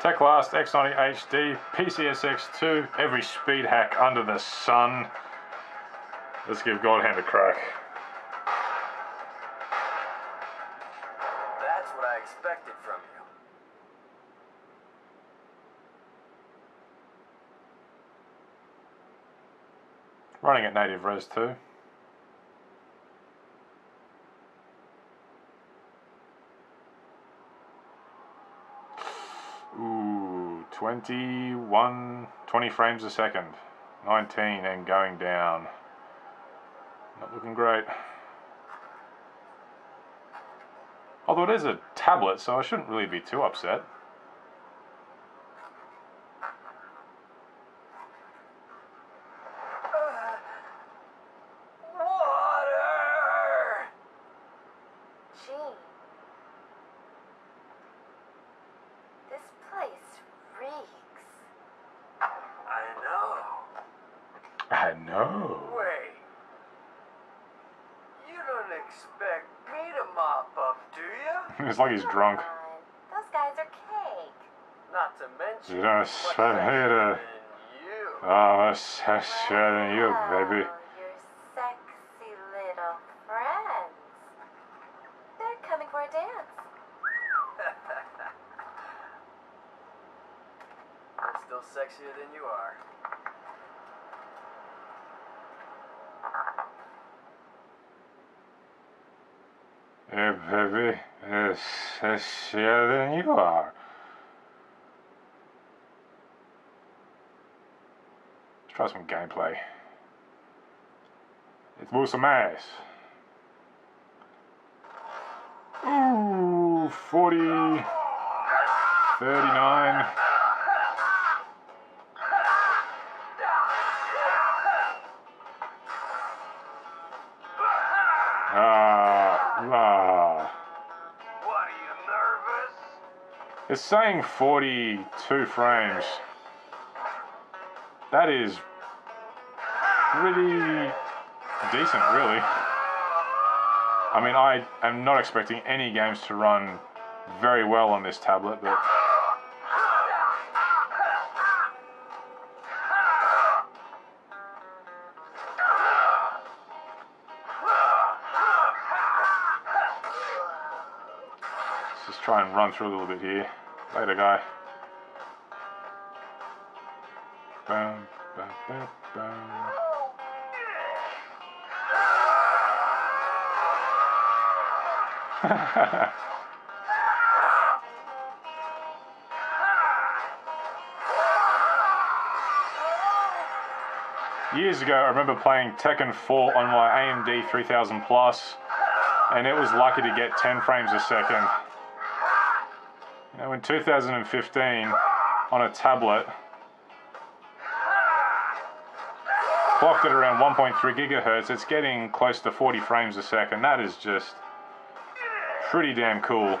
Teclast X90 HD, PCSX2, every speed hack under the sun. Let's give God Hand a crack. That's what I expected from you. Running at native res too. 21, 20 frames a second. 19 and going down. Not looking great. Although it is a tablet, so I shouldn't really be too upset. Water! Gee. This place reeks. I know. I know. Wait. You don't expect me to mop up, do you? it's like he's drunk. on. Those guys are cake. Not to mention. You don't much expect me to- than You. Oh, that's sexier than you, baby. Wow, Your sexy little friends. They're coming for a dance. I'm still sexier than you are. Hey, baby, it's sexier than you are. Let's try some gameplay. Let's move some ass. Ooh, 40, 39. Ah, ah. What, are you nervous? It's saying 42 frames. That is pretty decent, really. I mean, I am not expecting any games to run very well on this tablet, but try and run through a little bit here. Later, guy. Bum, bum, bum, bum. Years ago, I remember playing Tekken 4 on my AMD 3000 Plus, and it was lucky to get 10 frames a second. Know, in 2015, on a tablet, clocked at around 1.3 gigahertz, it's getting close to 40 frames a second. That is just pretty damn cool.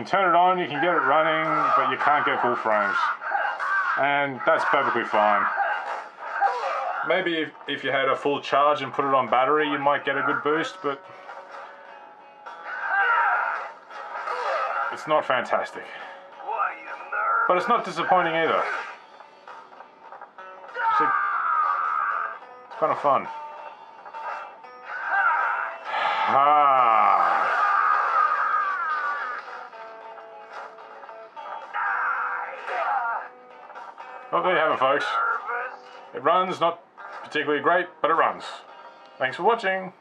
can turn it on, you can get it running, but you can't get full frames, and that's perfectly fine. Maybe if, if you had a full charge and put it on battery, you might get a good boost, but it's not fantastic. But it's not disappointing either. It's, a- it's kind of fun. Ah. Well, there you have it, folks. It runs, not particularly great, but it runs. Thanks for watching.